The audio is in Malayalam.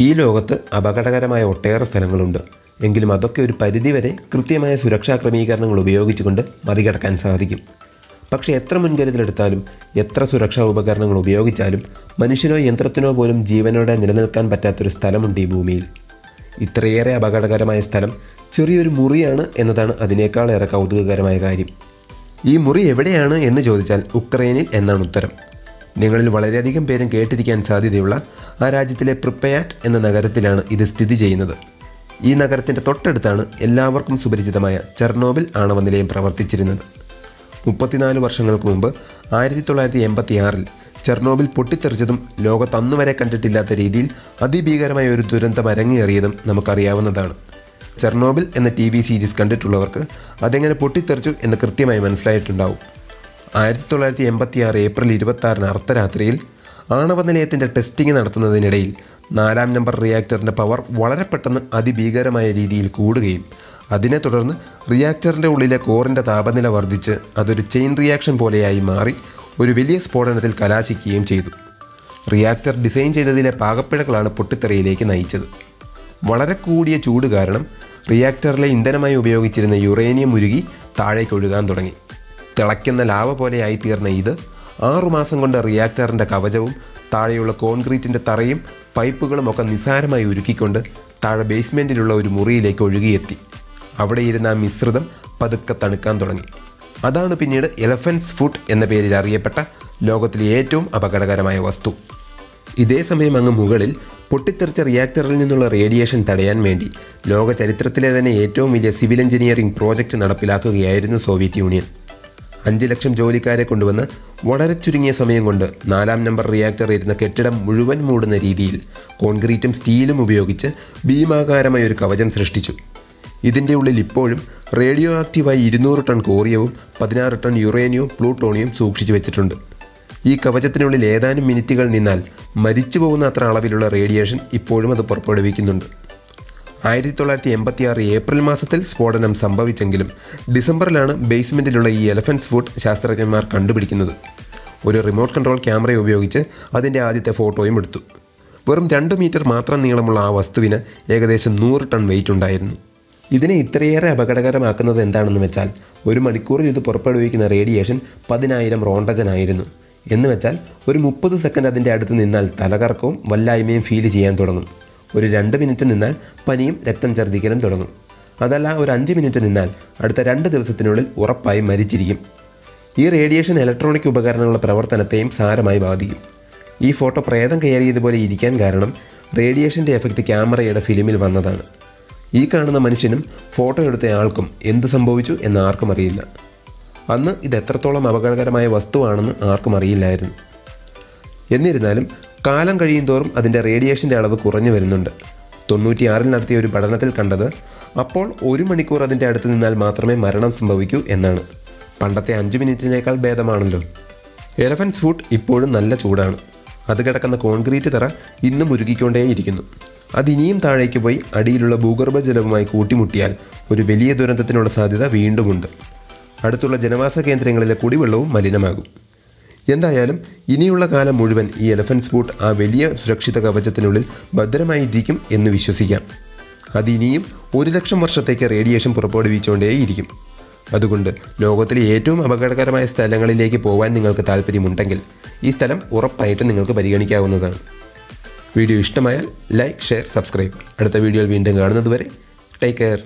ഈ ലോകത്ത് അപകടകരമായ ഒട്ടേറെ സ്ഥലങ്ങളുണ്ട്. എങ്കിലും അതൊക്കെ ഒരു പരിധിവരെ കൃത്യമായ സുരക്ഷാ ക്രമീകരണങ്ങൾ ഉപയോഗിച്ചുകൊണ്ട് മറികടക്കാൻ സാധിക്കും. പക്ഷേ എത്ര മുൻകരുതലെടുത്താലും എത്ര സുരക്ഷാ ഉപകരണങ്ങൾ ഉപയോഗിച്ചാലും മനുഷ്യനോ യന്ത്രത്തിനോ പോലും ജീവനോടെ നിലനിൽക്കാൻ പറ്റാത്തൊരു സ്ഥലമുണ്ട് ഈ ഭൂമിയിൽ. ഇത്രയേറെ അപകടകരമായ സ്ഥലം ചെറിയൊരു മുറിയാണ് എന്നതാണ് അതിനേക്കാളേറെ കൗതുകകരമായ കാര്യം. ഈ മുറി എവിടെയാണ് എന്ന് ചോദിച്ചാൽ ഉക്രൈനിൽ എന്നാണ് ഉത്തരം. നിങ്ങളിൽ വളരെയധികം പേരും കേട്ടിരിക്കാൻ സാധ്യതയുള്ള ആ രാജ്യത്തിലെ പ്രിപ്പയാറ്റ് എന്ന നഗരത്തിലാണ് ഇത് സ്ഥിതി ചെയ്യുന്നത്. ഈ നഗരത്തിന്റെ തൊട്ടടുത്താണ് എല്ലാവർക്കും സുപരിചിതമായ ചെർണോബിൽ ആണവ നിലയം പ്രവർത്തിച്ചിരുന്നത്. മുപ്പത്തിനാല് വർഷങ്ങൾക്ക് മുമ്പ് ആയിരത്തി തൊള്ളായിരത്തി എൺപത്തി ആറിൽ ചെർണോബിൽ പൊട്ടിത്തെറിച്ചതും ലോകത്ത് അന്നുവരെ കണ്ടിട്ടില്ലാത്ത രീതിയിൽ അതിഭീകരമായ ഒരു ദുരന്തം അരങ്ങേറിയതും നമുക്കറിയാവുന്നതാണ്. ചെർണോബിൽ എന്ന ടി സീരീസ് കണ്ടിട്ടുള്ളവർക്ക് അതെങ്ങനെ പൊട്ടിത്തെറിച്ചു എന്ന് കൃത്യമായി മനസ്സിലായിട്ടുണ്ടാവും. ആയിരത്തി തൊള്ളായിരത്തി എൺപത്തി ആറ് ഏപ്രിൽ ഇരുപത്തി അർദ്ധരാത്രിയിൽ ആണവ നിലയത്തിന്റെ ടെസ്റ്റിംഗ് നടത്തുന്നതിനിടയിൽ നാലാം നമ്പർ റിയാക്ടറിന്റെ പവർ വളരെ പെട്ടെന്ന് അതിഭീകരമായ രീതിയിൽ കൂടുകയും അതിനെ തുടർന്ന് റിയാക്ടറിന്റെ ഉള്ളിലെ കോറിന്റെ താപനില വർദ്ധിച്ച് അതൊരു ചെയിൻ റിയാക്ഷൻ പോലെയായി മാറി ഒരു വലിയ സ്ഫോടനത്തിൽ കലാശിക്കുകയും ചെയ്തു. റിയാക്ടർ ഡിസൈൻ ചെയ്തതിലെ പാകപ്പിഴകളാണ് പൊട്ടിത്തെറിയിലേക്ക് നയിച്ചത്. വളരെ കൂടിയ ചൂട് കാരണം റിയാക്ടറിലെ ഇന്ധനമായി ഉപയോഗിച്ചിരുന്ന യുറേനിയം ഉരുകി താഴേക്കൊഴുകാൻ തുടങ്ങി. തിളയ്ക്കുന്ന ലാവ പോലെയായി തീർന്ന ഇത് ആറുമാസം കൊണ്ട് റിയാക്ടറിന്റെ കവചവും താഴെയുള്ള കോൺക്രീറ്റിന്റെ തറയും പൈപ്പുകളും ഒക്കെ നിസ്സാരമായി ഉരുക്കിക്കൊണ്ട് താഴെ ബേസ്മെന്റിലുള്ള ഒരു മുറിയിലേക്ക് ഒഴുകിയെത്തി. അവിടെ ഇരുന്ന മിശ്രിതം പതുക്കെ തണുക്കാൻ തുടങ്ങി. അതാണ് പിന്നീട് എലഫൻസ് ഫുഡ് എന്ന പേരിൽ അറിയപ്പെട്ട ലോകത്തിലെ ഏറ്റവും അപകടകരമായ വസ്തു. ഇതേ സമയം അങ്ങ് മുകളിൽ പൊട്ടിത്തെറിച്ച റിയാക്ടറിൽ നിന്നുള്ള റേഡിയേഷൻ തടയാൻ വേണ്ടി ലോക ചരിത്രത്തിലെ തന്നെ ഏറ്റവും വലിയ സിവിൽ എഞ്ചിനീയറിംഗ് പ്രോജക്റ്റ് നടപ്പിലാക്കുകയായിരുന്നു സോവിയറ്റ് യൂണിയൻ. അഞ്ച് ലക്ഷം ജോലിക്കാരെ കൊണ്ടുവന്ന് വളരെ ചുരുങ്ങിയ സമയം കൊണ്ട് നാലാം നമ്പർ റിയാക്ടർ ഇരുന്ന കെട്ടിടം മുഴുവൻ മൂടുന്ന രീതിയിൽ കോൺക്രീറ്റും സ്റ്റീലും ഉപയോഗിച്ച് ഭീമാകാരമായ ഒരു കവചം സൃഷ്ടിച്ചു. ഇതിന്റെ ഉള്ളിൽ ഇപ്പോഴും റേഡിയോ ആക്റ്റീവായി ഇരുന്നൂറ് ടൺ കോറിയവും പതിനാറ് ടൺ യുറേനിയവും പ്ലൂട്ടോണിയും സൂക്ഷിച്ചു വെച്ചിട്ടുണ്ട്. ഈ കവചത്തിനുള്ളിൽ ഏതാനും മിനിറ്റുകൾ നിന്നാൽ മരിച്ചു പോകുന്ന അത്ര അളവിലുള്ള റേഡിയേഷൻ ഇപ്പോഴും അത് പുറപ്പെടുവിക്കുന്നുണ്ട്. ആയിരത്തി തൊള്ളായിരത്തി എൺപത്തി ആറ് ഏപ്രിൽ മാസത്തിൽ സ്ഫോടനം സംഭവിച്ചെങ്കിലും ഡിസംബറിലാണ് ബേസ്മെന്റിലുള്ള ഈ എലഫൻസ് ഫുഡ് ശാസ്ത്രജ്ഞന്മാർ കണ്ടുപിടിക്കുന്നത്. ഒരു റിമോട്ട് കൺട്രോൾ ക്യാമറ ഉപയോഗിച്ച് അതിന്റെ ആദ്യത്തെ ഫോട്ടോയും എടുത്തു. വെറും രണ്ട് മീറ്റർ മാത്രം നീളമുള്ള ആ വസ്തുവിന് ഏകദേശം നൂറ് ടൺ വെയിറ്റ് ഉണ്ടായിരുന്നു. ഇതിനെ ഇത്രയേറെ അപകടകരമാക്കുന്നത് എന്താണെന്ന് വെച്ചാൽ ഒരു മണിക്കൂറിൽ ഇത് പുറപ്പെടുവിക്കുന്ന റേഡിയേഷൻ പതിനായിരം റോണ്ടജനായിരുന്നു. എന്ന് വെച്ചാൽ ഒരു മുപ്പത് സെക്കൻഡ് അതിന്റെ അടുത്ത് നിന്നാൽ തലകറക്കവും വല്ലായ്മയും ഫീൽ ചെയ്യാൻ തുടങ്ങും. ഒരു രണ്ട് മിനിറ്റ് നിന്നാൽ പനിയും രക്തം ഛർദ്ദിക്കലും തുടങ്ങും. അതല്ല ഒരു അഞ്ച് മിനിറ്റ് നിന്നാൽ അടുത്ത രണ്ട് ദിവസത്തിനുള്ളിൽ ഉറപ്പായി മരിച്ചിരിക്കും. ഈ റേഡിയേഷൻ ഇലക്ട്രോണിക് ഉപകരണങ്ങളുടെ പ്രവർത്തനത്തെയും സാരമായി ബാധിക്കും. ഈ ഫോട്ടോ പ്രേതം കയറിയതുപോലെ ഇരിക്കാൻ കാരണം റേഡിയേഷന്റെ എഫക്റ്റ് ക്യാമറയുടെ ഫിലിമിൽ വന്നതാണ്. ഈ കാണുന്ന മനുഷ്യനും ഫോട്ടോ എടുത്തയാൾക്കും എന്ത് സംഭവിച്ചു എന്ന് ആർക്കും അറിയില്ല. അന്ന് ഇത് എത്രത്തോളം അപകടകരമായ വസ്തുവാണെന്ന് ആർക്കും അറിയില്ലായിരുന്നു. എന്നിരുന്നാലും കാലം കഴിയും തോറും അതിന്റെ റേഡിയേഷന്റെ അളവ് കുറഞ്ഞു വരുന്നുണ്ട്. തൊണ്ണൂറ്റിയാറിൽ നടത്തിയ ഒരു പഠനത്തിൽ കണ്ടത് അപ്പോൾ ഒരു മണിക്കൂർ അതിന്റെ അടുത്ത് നിന്നാൽ മാത്രമേ മരണം സംഭവിക്കൂ എന്നാണ്. പണ്ടത്തെ അഞ്ച് മിനിറ്റിനേക്കാൾ ഭേദമാണല്ലോ. എലഫൻസ് ഫുഡ് ഇപ്പോഴും നല്ല ചൂടാണ്. അത് കിടക്കുന്ന കോൺക്രീറ്റ് തറ ഇന്നും ഉരുകിക്കൊണ്ടേയിരിക്കുന്നു അതിനിയും താഴേക്ക് പോയി അടിയിലുള്ള ഭൂഗർഭജലവുമായി കൂട്ടിമുട്ടിയാൽ ഒരു വലിയ ദുരന്തത്തിനുള്ള സാധ്യത വീണ്ടുമുണ്ട്. അടുത്തുള്ള ജനവാസ കേന്ദ്രങ്ങളിലെ കുടിവെള്ളവും മലിനമാകും. എന്തായാലും ഇനിയുള്ള കാലം മുഴുവൻ ഈ എലഫൻസ് ബൂട്ട് ആ വലിയ സുരക്ഷിത കവചത്തിനുള്ളിൽ ഭദ്രമായിരിക്കും എന്ന് വിശ്വസിക്കാം. അതിനിയും ഒരു ലക്ഷം വർഷത്തേക്ക് റേഡിയേഷൻ പുറപ്പെടുവിച്ചുകൊണ്ടേയിരിക്കും. അതുകൊണ്ട് ലോകത്തിലെ ഏറ്റവും അപകടകരമായ സ്ഥലങ്ങളിലേക്ക് പോകാൻ നിങ്ങൾക്ക് താല്പര്യമുണ്ടെങ്കിൽ ഈ സ്ഥലം ഉറപ്പായിട്ട് നിങ്ങൾക്ക് പരിഗണിക്കാവുന്നതാണ്. വീഡിയോ ഇഷ്ടമായാൽ ലൈക്ക് ഷെയർ സബ്സ്ക്രൈബ് അടുത്ത വീഡിയോയിൽ വീണ്ടും കാണുന്നതുവരെ ടേക്ക് കെയർ